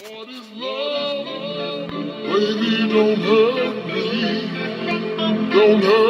Baby, don't hurt me. Don't hurt me.